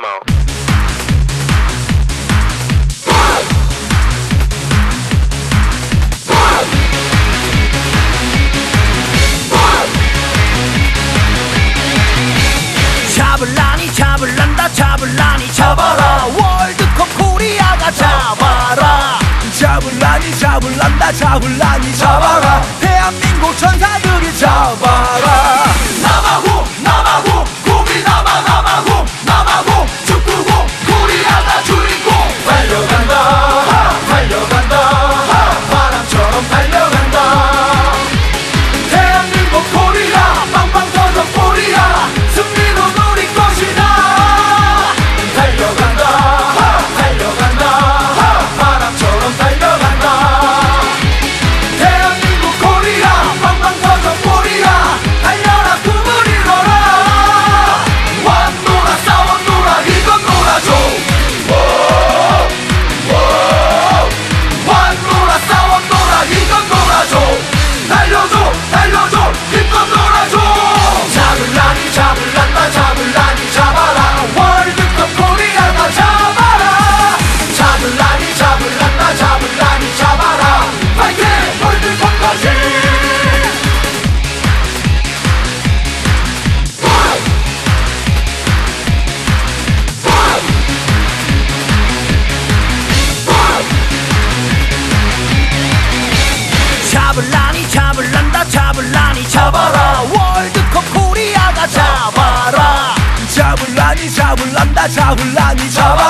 demo. 잡을라니 잡을란다 잡을라니 잡아라. 월드컵 코리아가 잡아라. 잡을라니 잡을란다 잡을라니 잡아라. 대한민국 전사들이 잡아 잡을라니 잡을란다 잡을라니 잡아라. 월드컵 코리아가 잡아라. 잡을라니 잡을란다 잡을라니 잡아라.